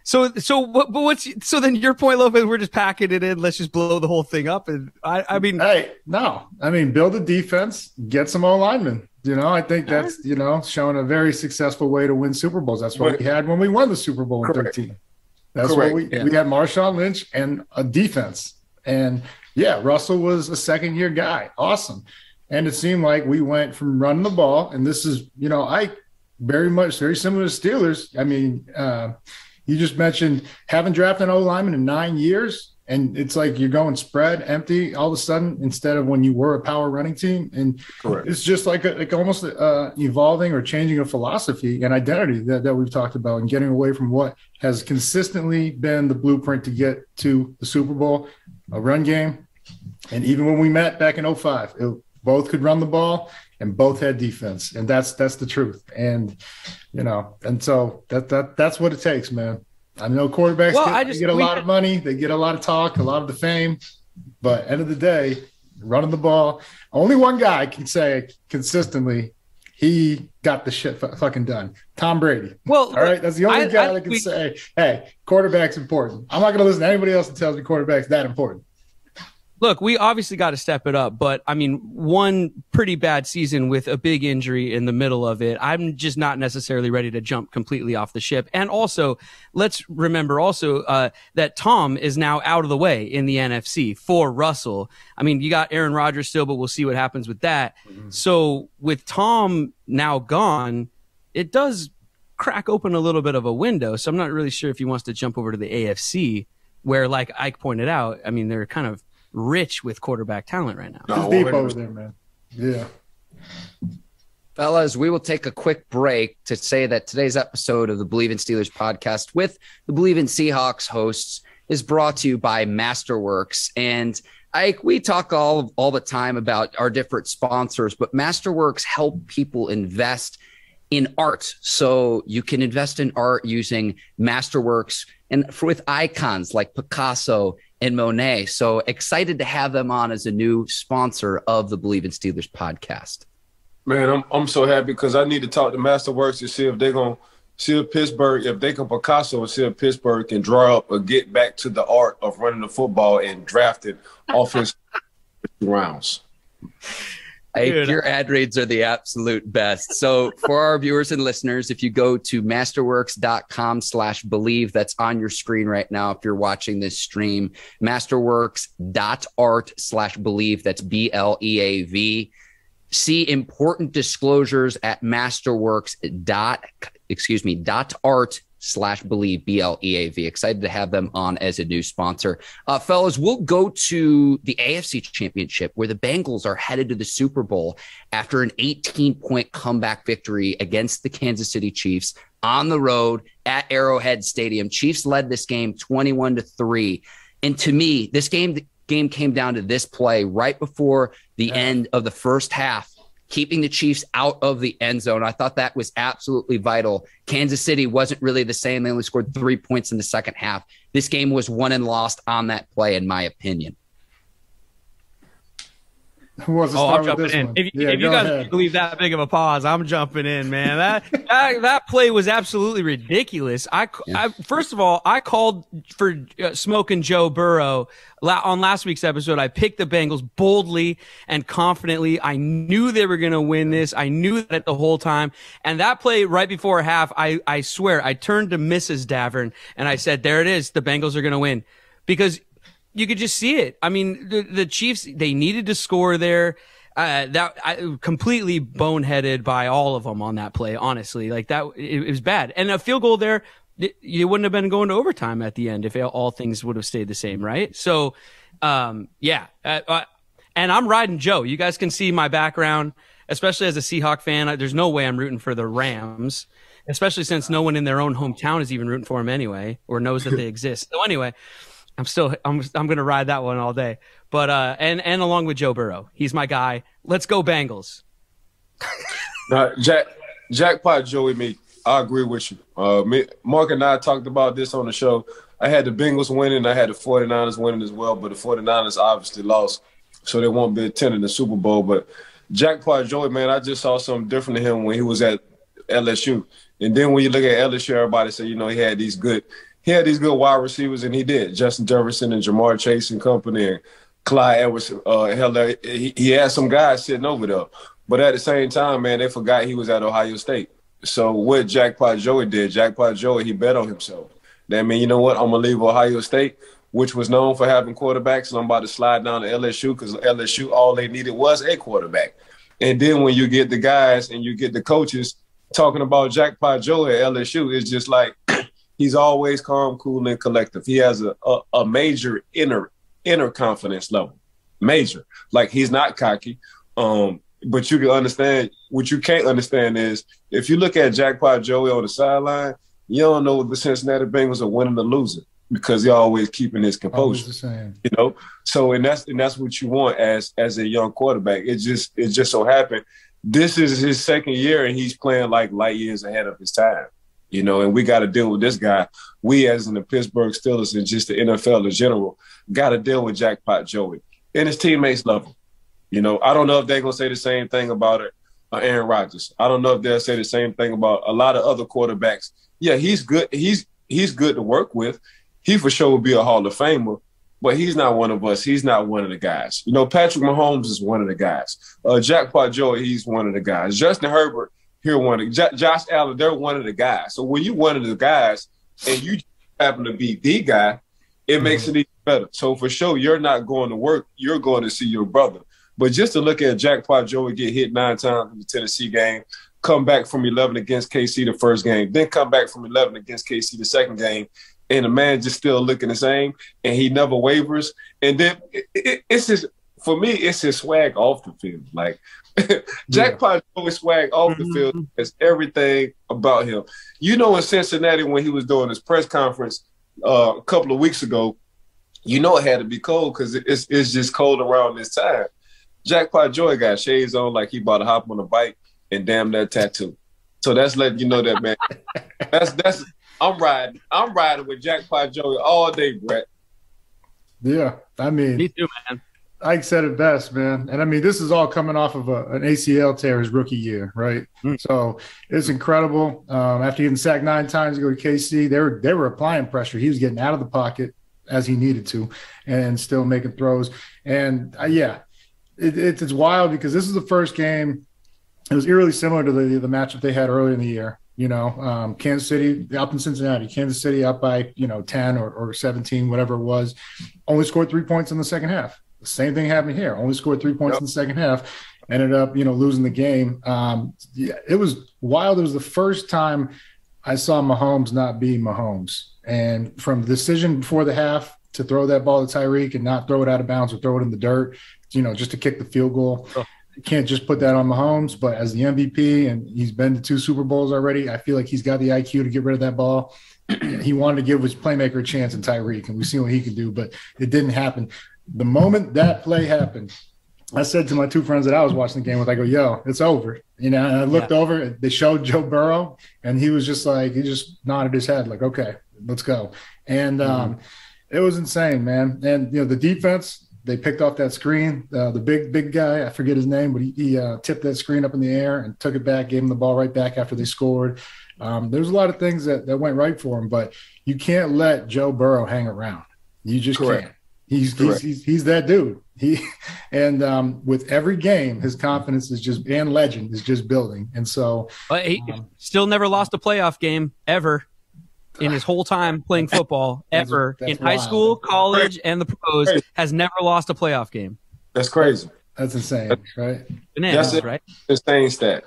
So, so, but, but what's so then your point, Lopez? We're just packing it in. Let's just blow the whole thing up. And I, I mean, hey, no, I mean, build a defense, get some O linemen. You know, I think that's you know showing a very successful way to win Super Bowls. That's what we had when we won the Super Bowl in Correct. thirteen. That's Correct. what we yeah. we had Marshawn Lynch and a defense. And yeah, Russell was a second year guy. Awesome. And it seemed like we went from running the ball, and this is, you know, I very much very similar to Steelers. I mean, uh, you just mentioned having drafted an O lineman in nine years, and it's like you're going spread empty all of a sudden instead of when you were a power running team. And Correct. it's just like a, like almost uh, evolving or changing a philosophy and identity that, that we've talked about and getting away from what has consistently been the blueprint to get to the Super Bowl, a run game. And even when we met back in 05, it, both could run the ball and both had defense, and that's that's the truth. And you know, and so that that that's what it takes, man. I know quarterbacks well, get, just, get a lot of money, they get a lot of talk, a lot of the fame, but end of the day, running the ball, only one guy can say consistently he got the shit fucking done. Tom Brady. Well, all right, that's the only I, guy I, that can we, say, "Hey, quarterback's important." I'm not going to listen to anybody else that tells me quarterback's that important look, we obviously got to step it up, but I mean, one pretty bad season with a big injury in the middle of it. I'm just not necessarily ready to jump completely off the ship. And also, let's remember also uh, that Tom is now out of the way in the NFC for Russell. I mean, you got Aaron Rodgers still, but we'll see what happens with that. Mm-hmm. So with Tom now gone, it does crack open a little bit of a window. So I'm not really sure if he wants to jump over to the AFC where, like Ike pointed out, I mean, they're kind of rich with quarterback talent right now. No, deep over there, man. Yeah. Fellas, we will take a quick break to say that today's episode of the Bleav in Steelers podcast with the Bleav in Seahawks hosts is brought to you by Masterworks. And Ike, we talk all all the time about our different sponsors, but Masterworks help people invest in art. So you can invest in art using Masterworks and with icons like Picasso and Monet. So excited to have them on as a new sponsor of the Bleav in Steelers podcast. Man, I'm I'm so happy because I need to talk to Masterworks to see if they're gonna see if Pittsburgh, if they can Picasso and see if Pittsburgh can draw up or get back to the art of running the football and drafting offense rounds. Your ad reads are the absolute best. So for our viewers and listeners, if you go to masterworks.com slash bleav, that's on your screen right now. If you're watching this stream, masterworks.art slash bleav, that's B L E A V. See important disclosures at masterworks dot, excuse me, dot art slash bleav B L E A V. Excited to have them on as a new sponsor. Uh, fellas, we'll go to the AFC Championship where the Bengals are headed to the Super Bowl after an 18 point comeback victory against the Kansas City Chiefs on the road at Arrowhead Stadium. Chiefs led this game 21 to 3. And to me, this game game came down to this play right before the yeah. end of the first half keeping the Chiefs out of the end zone. I thought that was absolutely vital. Kansas City wasn't really the same. They only scored three points in the second half. This game was won and lost on that play, in my opinion. Who wants to oh, I'm jumping in. If, yeah, if you guys ahead. leave that big of a pause, I'm jumping in, man. That that, that play was absolutely ridiculous. I, yeah. I first of all, I called for uh, smoking Joe Burrow La- on last week's episode. I picked the Bengals boldly and confidently. I knew they were going to win this. I knew that the whole time. And that play right before half, I I swear, I turned to Mrs. Davern and I said, "There it is. The Bengals are going to win." Because you could just see it. I mean, the, the Chiefs, they needed to score there. Uh, that I, completely boneheaded by all of them on that play. Honestly, like that, it, it was bad. And a field goal there, it, you wouldn't have been going to overtime at the end if all things would have stayed the same, right? So, um, yeah. Uh, uh, and I'm riding Joe. You guys can see my background, especially as a Seahawk fan. There's no way I'm rooting for the Rams, especially since no one in their own hometown is even rooting for them anyway, or knows that they exist. So anyway, I'm still I'm I'm gonna ride that one all day. But uh, and and along with Joe Burrow, he's my guy. Let's go Bengals. now, Jack Jackpot Joey me. I agree with you. Uh, me, Mark and I talked about this on the show. I had the Bengals winning. I had the 49ers winning as well, but the 49ers obviously lost, so they won't be attending the Super Bowl. But Jackpot Joey, man, I just saw something different in him when he was at LSU. And then when you look at LSU, everybody said, you know, he had these good, he had these good wide receivers, and he did. Justin Jefferson and Ja'Marr Chase and company, and Clyde Edwards. Uh, hell, he, he had some guys sitting over there. But at the same time, man, they forgot he was at Ohio State. So what Jackpot Joey did, Jackpot Joey, he bet on himself. That mean, you know what? I'm gonna leave Ohio State, which was known for having quarterbacks, and I'm about to slide down to LSU because LSU all they needed was a quarterback. And then when you get the guys and you get the coaches talking about Jackpot Joey at LSU, it's just like he's always calm, cool, and collective. He has a, a, a major inner inner confidence level, major. Like he's not cocky. Um, but you can understand what you can't understand is if you look at Jackpot Joey on the sideline, you don't know if the Cincinnati Bengals are winning or losing because he's always keeping his composure. You know, so and that's and that's what you want as as a young quarterback. It just it just so happened this is his second year and he's playing like light years ahead of his time. You know, and we got to deal with this guy. We, as in the Pittsburgh Steelers and just the NFL in general, got to deal with Jackpot Joey and his teammates love him. You know, I don't know if they're gonna say the same thing about it, uh, Aaron Rodgers. I don't know if they'll say the same thing about a lot of other quarterbacks. Yeah, he's good. He's he's good to work with. He for sure will be a Hall of Famer, but he's not one of us. He's not one of the guys. You know, Patrick Mahomes is one of the guys. Uh, Jackpot Joey, he's one of the guys. Justin Herbert, here one of J- Josh Allen, they're one of the guys. So when you're one of the guys and you happen to be the guy, it makes mm-hmm. it even better. So for sure, you're not going to work. You're going to see your brother. But just to look at Jackpot Joey get hit nine times in the Tennessee game, come back from 11 against KC the first game, then come back from 11 against KC the second game, and the man just still looking the same, and he never wavers. And then it, it, it's just for me, it's his swag off the field. Like Jackpot yeah. Joey swag off mm-hmm. the field is everything about him. You know, in Cincinnati when he was doing his press conference uh, a couple of weeks ago, you know it had to be cold because it's it's just cold around this time. Jackpot Joy got shades on like he bought a hop on a bike and damn that tattoo. So that's letting you know that man. that's that's I'm riding. I'm riding with Jackpot Joey all day, Brett. Yeah, I mean, me too, man. Ike said it best, man. And I mean, this is all coming off of a, an ACL tear his rookie year, right? Mm. So it's incredible. Um, after getting sacked nine times to go to KC, they were they were applying pressure. He was getting out of the pocket as he needed to, and still making throws. And uh, yeah, it, it's it's wild because this is the first game. It was eerily similar to the the matchup they had earlier in the year. You know, um, Kansas City up in Cincinnati, Kansas City up by you know ten or, or seventeen, whatever it was. Only scored three points in the second half. Same thing happened here. Only scored three points yep. in the second half. Ended up you know losing the game. Um, yeah, it was wild. It was the first time I saw Mahomes not be Mahomes, and from the decision before the half to throw that ball to Tyreek and not throw it out of bounds or throw it in the dirt you know, just to kick the field goal. Oh. You can't just put that on Mahomes, but as the MVP and he's been to two Super Bowls already, I feel like he's got the IQ to get rid of that ball. he wanted to give his playmaker a chance in Tyreek, and we've seen what he can do, but it didn't happen. The moment that play happened, I said to my two friends that I was watching the game with, I go, yo, it's over. You know, and I looked yeah. over, they showed Joe Burrow, and he was just like, he just nodded his head, like, okay, let's go. And um, mm-hmm. it was insane, man. And, you know, the defense, they picked off that screen. Uh, the big big guy, I forget his name, but he, he uh, tipped that screen up in the air and took it back, gave him the ball right back after they scored. Um, there's a lot of things that, that went right for him, but you can't let Joe Burrow hang around. You just Correct. can't. He's, he's, he's he's that dude. He and um, with every game, his confidence is just and legend is just building. And so, but he um, still never lost a playoff game ever in his whole time playing football ever that's, that's in wild. high school, college, and the pros has never lost a playoff game. That's crazy. That's insane, right? Bananas, that's right? Insane stat.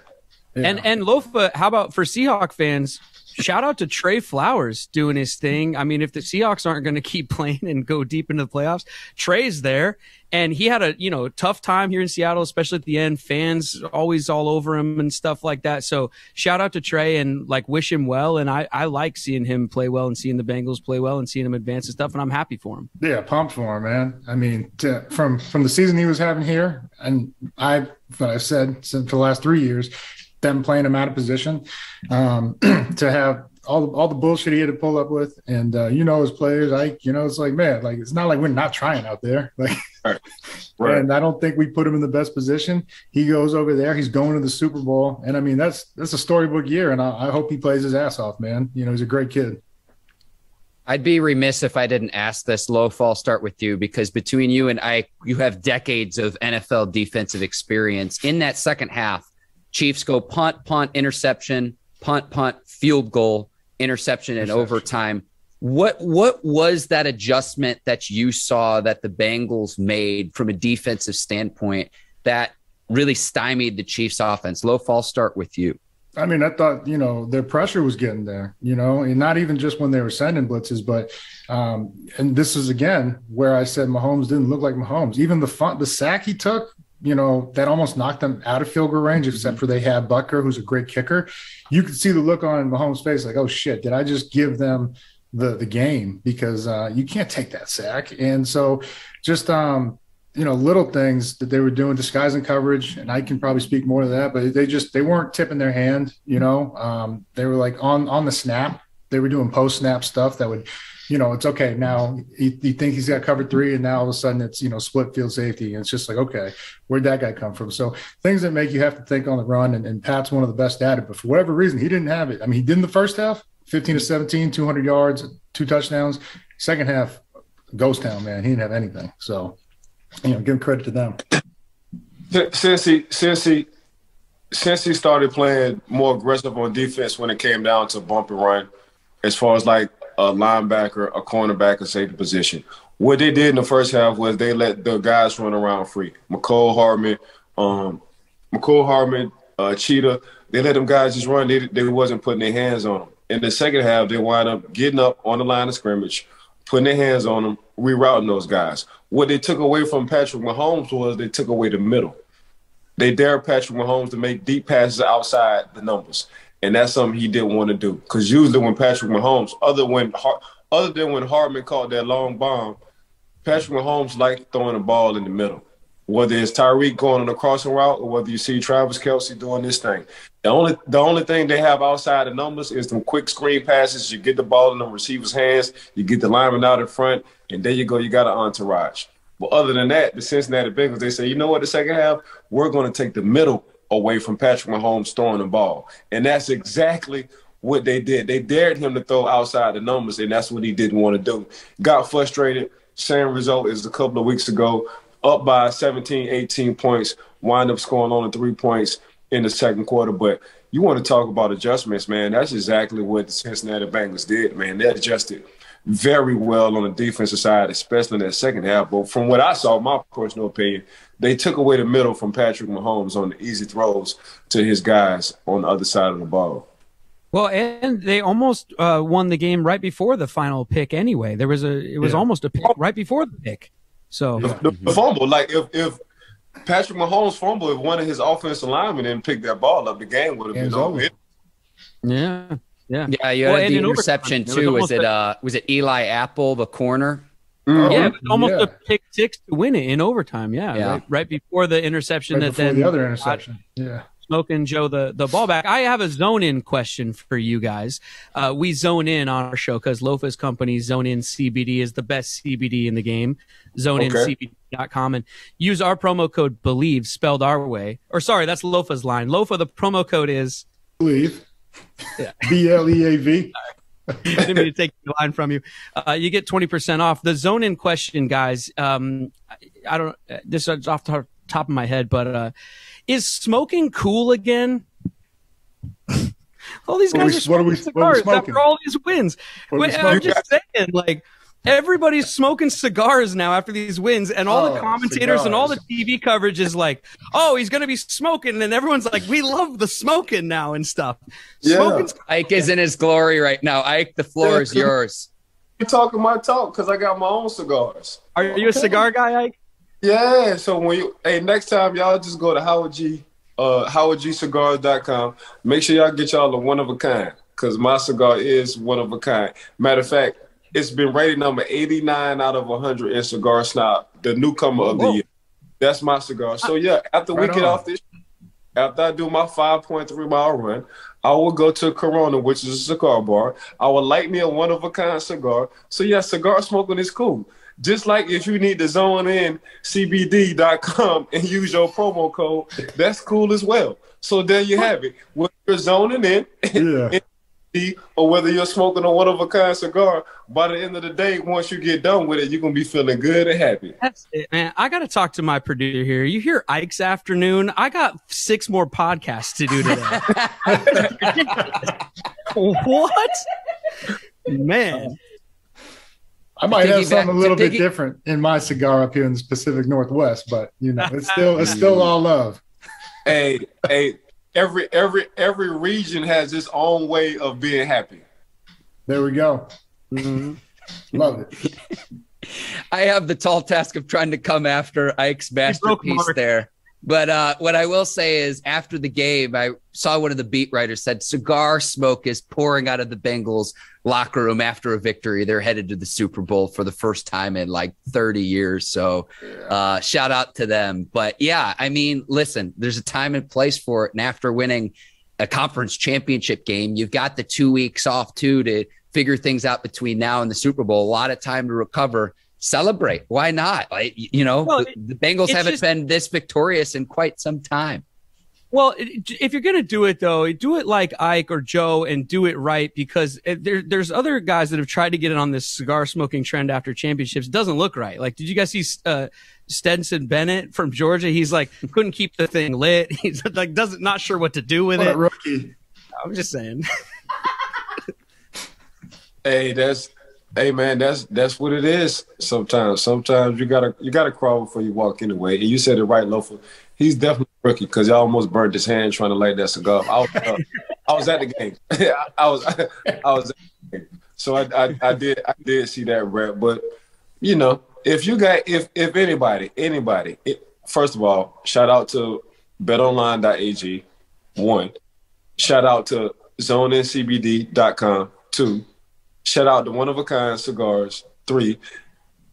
Yeah. And and Lofa, how about for Seahawk fans? Shout out to Trey Flowers doing his thing. I mean, if the Seahawks aren't going to keep playing and go deep into the playoffs, Trey's there and he had a you know tough time here in Seattle, especially at the end. Fans always all over him and stuff like that. So shout out to Trey and like wish him well. And I I like seeing him play well and seeing the Bengals play well and seeing him advance and stuff. And I'm happy for him. Yeah, pumped for him, man. I mean, to, from from the season he was having here, and I what I've said since for the last three years, them playing him out of position, um, to have all the all the bullshit he had to pull up with, and uh, you know his players, like you know, it's like man, like it's not like we're not trying out there, like. Right. Right. And I don't think we put him in the best position. He goes over there. He's going to the Super Bowl, and I mean that's that's a storybook year, and I, I hope he plays his ass off, man. You know, he's a great kid. I'd be remiss if I didn't ask this. Lofa start with you because between you and I, you have decades of NFL defensive experience. In that second half, Chiefs go punt, punt, interception, punt, punt, field goal interception and overtime. What what was that adjustment that you saw that the Bengals made from a defensive standpoint that really stymied the Chiefs offense? Lofa start with you. I mean, I thought, you know, their pressure was getting there, you know, and not even just when they were sending blitzes, but, um, and this is again where I said Mahomes didn't look like Mahomes. Even the fun, the sack he took, you know, that almost knocked them out of field goal range, except mm-hmm. for they had Butker, who's a great kicker you could see the look on Mahomes' face, like, "Oh shit, did I just give them the the game?" Because uh, you can't take that sack. And so, just um, you know, little things that they were doing, disguising coverage, and I can probably speak more to that. But they just they weren't tipping their hand. You know, um, they were like on on the snap. They were doing post snap stuff that would you know, it's okay. Now you, think he's got covered three, and now all of a sudden it's you know split field safety, and it's just like okay, where'd that guy come from? So things that make you have to think on the run, and, and Pat's one of the best at it. But for whatever reason, he didn't have it. I mean, he did in the first half, 15 to 17, 200 yards, two touchdowns. Second half, ghost town, man. He didn't have anything. So, you know, give credit to them. Since he since he since he started playing more aggressive on defense when it came down to bump and run, as far as like a linebacker, a cornerback, a safety position. What they did in the first half was they let the guys run around free. Mecole Hardman, um, Mecole Hardman, uh, Cheetah, they let them guys just run. They, they wasn't putting their hands on them. In the second half, they wind up getting up on the line of scrimmage, putting their hands on them, rerouting those guys. What they took away from Patrick Mahomes was they took away the middle. They dared Patrick Mahomes to make deep passes outside the numbers and that's something he didn't want to do. Because usually when Patrick Mahomes, other when other than when Hardman caught that long bomb, Patrick Mahomes liked throwing the ball in the middle. Whether it's Tyreek going on a crossing route or whether you see Travis Kelce doing this thing. The only the only thing they have outside the numbers is some quick screen passes. You get the ball in the receiver's hands, you get the lineman out in front, and there you go, you got an entourage. But other than that, the Cincinnati Bengals, they say, you know what, the second half, we're going to take the middle away from Patrick Mahomes throwing the ball. And that's exactly what they did. They dared him to throw outside the numbers, and that's what he didn't want to do. Got frustrated. Same result as a couple of weeks ago, up by 17, 18 points, wind up scoring only three points in the second quarter. But you want to talk about adjustments, man. That's exactly what the Cincinnati Bengals did, man. They adjusted very well on the defensive side, especially in that second half. But from what I saw, my personal opinion, they took away the middle from Patrick Mahomes on the easy throws to his guys on the other side of the ball. Well, and they almost uh, won the game right before the final pick. Anyway, there was a it was yeah. almost a pick right before the pick. So the, the fumble, like if if Patrick Mahomes fumble, if one of his offensive linemen didn't pick that ball up, the game would have been over. Yeah, yeah, yeah. You had the interception too. Was, was it uh was it Eli Apple, the corner? Mm-hmm. Yeah, almost yeah. a pick six to win it in overtime. Yeah, yeah. Right, right, before the interception right that then the other interception. Yeah. Smoking Joe the, the ball back. I have a zone in question for you guys. Uh, we zone in on our show because Lofa's company Zone In CBD is the best CBD in the game. ZoneInCBD.com and use our promo code Bleav spelled our way. Or sorry, that's Lofa's line. Lofa, the promo code is Bleav. B L E A V. didn't mean to take the line from you. Uh, you get 20% off. The zone in question, guys, um, I don't, this is off the top of my head, but uh, is smoking cool again? all these guys what are, we, are, what are we, what are we after all these wins. Wait, I'm just saying, like, everybody's smoking cigars now after these wins, and all Oh, the commentators and all the. TV coverage is like, "Oh, he's gonna be smoking," and everyone's like, "We love the smoking now and stuff." Yeah. Smoking's Ike is in his glory right now. Ike, the floor is yours. You're talking my talk because I got my own cigars. Are you a cigar guy, Ike? Yeah, so when you hey next time y'all just go to Howard G uh howardgcigars.com. Make sure y'all get y'all a one of a kind because my cigar is one of a kind. Matter of fact, it's been rated number 89 out of 100 in Cigar Snob, the newcomer of the year. That's my cigar. So uh, yeah, after we get on. off this, after I do my 5.3 mile run, I will go to Corona, which is a cigar bar. I will light me a one of a kind cigar. So yeah, cigar smoking is cool. Just like if you need to zone in CBD.com and use your promo code, that's cool as well. So there you have it. When you're zoning in Yeah. or whether you're smoking a one of a kind cigar, by the end of the day, once you get done with it, you're gonna be feeling good and happy. That's it, man. I got to talk to my producer here. You hear Ike's afternoon? I got six more podcasts to do today. what? Man. I might have something a little bit piggy- different in my cigar up here in the Pacific Northwest, but you know, it's still it's still all love. hey, hey, every every every region has its own way of being happy. There we go. Mm-hmm. Love it. I have the tall task of trying to come after Ike's masterpiece there. But uh, what I will say is, after the game, I saw one of the beat writers said cigar smoke is pouring out of the Bengals locker room after a victory. They're headed to the Super Bowl for the first time in like 30 years. So, uh, shout out to them. But yeah, I mean, listen, there's a time and place for it. And after winning a conference championship game, you've got the two weeks off too to figure things out between now and the Super Bowl. A lot of time to recover. Celebrate. Why not? Like you know, Well, the, the Bengals haven't just- been this victorious in quite some time. Well, if you're gonna do it though, do it like Ike or Joe and do it right because there, there's other guys that have tried to get in on this cigar smoking trend after championships. It doesn't look right. Like, did you guys see uh, Stetson Bennett from Georgia? He's like couldn't keep the thing lit. He's like doesn't not sure what to do with What a it. rookie. I'm just saying. Hey, that's hey man, that's that's what it is. Sometimes, sometimes you gotta you gotta crawl before you walk anyway. And you said it right, Lofa. He's definitely rookie because y'all almost burned his hand trying to light that cigar. I was, uh, I was at the game. I was I was. So I, I I did I did see that rep, but you know if you got if if anybody anybody it, first of all shout out to betonline.ag one shout out to zoneincbd.com two shout out to one of a kind cigars three.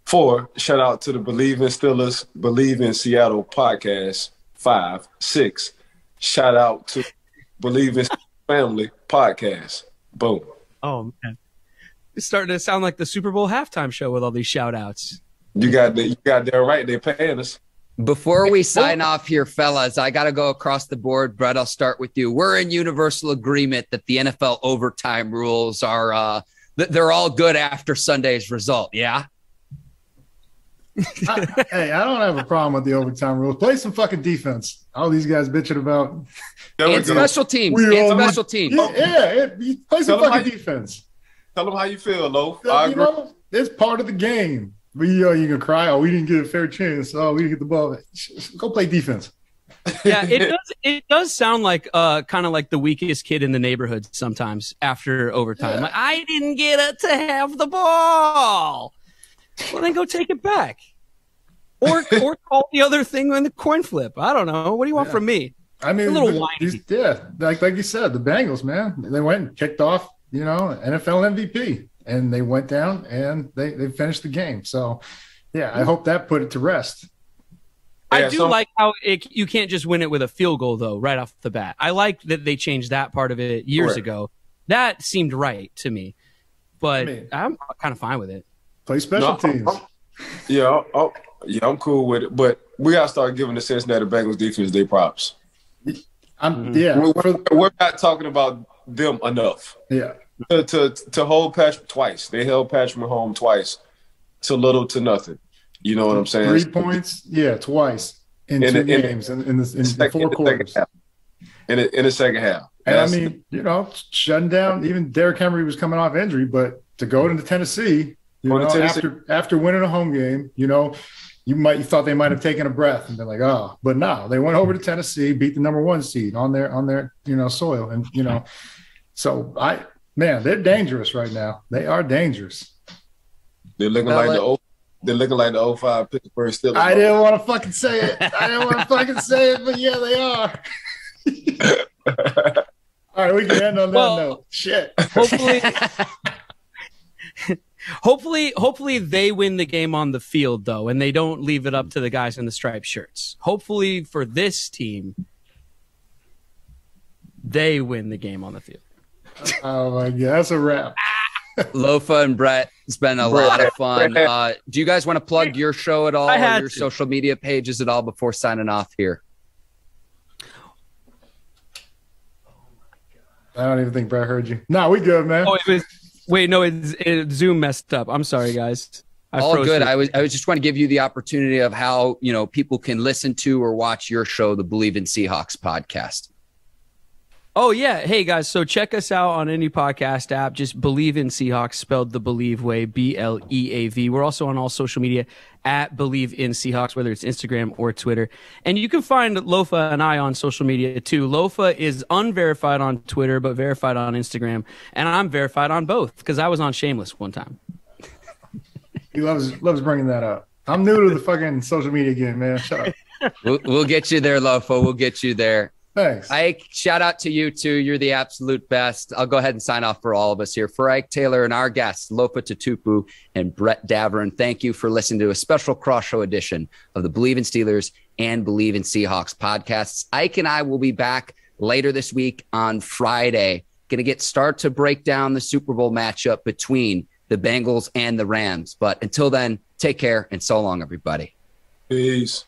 Four shout out to the Bleav in Steelers Bleav in Seattle podcast five. Six shout out to Bleav in family podcast. Boom. Oh man, it's starting to sound like the Super Bowl halftime show with all these shout outs. you got that you got that right. They're paying us. Before we sign off here, fellas, I got to go across the board. Brett, I'll start with you. We're in universal agreement that the NFL overtime rules are uh, th- they're all good after Sunday's result. Yeah. I- hey, I don't have a problem with the overtime rules. Play some fucking defense. All these guys bitching about. And special teams. We And all- special teams. Yeah, yeah it, play some Tell 'em fucking you- defense. Tell them how you feel, Lo. I you agree. know, it's part of the game. But you know, you can cry. Oh, we didn't get a fair chance. Oh, we didn't get the ball. Go play defense. Yeah, it does. It does sound like uh, kind of like the weakest kid in the neighborhood sometimes after overtime. Yeah. Like I didn't get it to have the ball. Well, then go take it back, or or call the other thing in the coin flip. I don't know. What do you want Yeah. from me? I mean, A little whiny. yeah, like like you said, the Bengals, man, they went and kicked off, you know, NFL MVP, and they went down and they they finished the game. So, yeah, I hope that put it to rest. I do so- like how it, you can't just win it with a field goal though, right off the bat. I like that they changed that part of it years Correct. ago. That seemed right to me, but I mean- I'm kind of fine with it. Play special No, teams. I'm- yeah, I'm- I'm- yeah, I'm cool with it, but we gotta start giving the Cincinnati Bengals defense their props. I'm Mhm. yeah, We're, for, we're not talking about them enough yeah. to, to to hold Patrick twice. They held Patrick Mahomes twice to little to nothing. You know what I'm saying? Three points, yeah, twice in, In two the- in- games in, in, this, in, Sec- four in the second quarters. half. In the, in the second half. And I That's- mean, you know, shutting down even Derrick Henry was coming off injury, but to go into Tennessee, You know, after after winning a home game, you know, you might you thought they might have taken a breath and been like, oh, but no, they went over to Tennessee, beat the number one seed on their on their you know soil, and you know, so I man, they're dangerous right now. They are dangerous. They're looking like the old. They're looking like the 05 Pittsburgh Steelers. I didn't want to fucking say it. I didn't want to fucking say it, but yeah, they are. All right, we can end on that well, note. Shit. Hopefully, hopefully, hopefully they win the game on the field though, and they don't leave it up to the guys in the striped shirts. Hopefully for this team, they win the game on the field. Oh my god, that's a wrap. Lofa and Brett, it's been a lot of fun. Uh, do you guys want to plug your show at all or your to. social media pages at all before signing off here? I don't even think Brett heard you. No, we good, man. Oh, was, wait, no, it, it, Zoom messed up. I'm sorry, guys. I all good. It. I was I was just want to give you the opportunity of how you know people can listen to or watch your show, the Bleav in Seahawks podcast. Oh yeah, hey guys, so check us out on any podcast app. Just Bleav in Seahawks, spelled the Bleav way, B L E A V. We're also on all social media at Bleav in Seahawks, whether it's Instagram or Twitter. And you can find Lofa and I on social media too. Lofa is unverified on Twitter, but verified on Instagram, and I'm verified on both because I was on Shameless one time. he loves loves bringing that up. I'm new to the fucking social media game, man. Shut up. we'll, we'll get you there, Lofa. We'll get you there. Thanks. Ike, shout out to you too. You're the absolute best. I'll go ahead and sign off for all of us here. For Ike Taylor and our guests, Lofa Tatupu and Brett Davern, thank you for listening to a special cross show edition of the Bleav in Steelers and Bleav in Seahawks podcasts. Ike and I will be back later this week on Friday. Going to get start to break down the Super Bowl matchup between the Bengals and the Rams. But until then, take care and so long, everybody. Peace.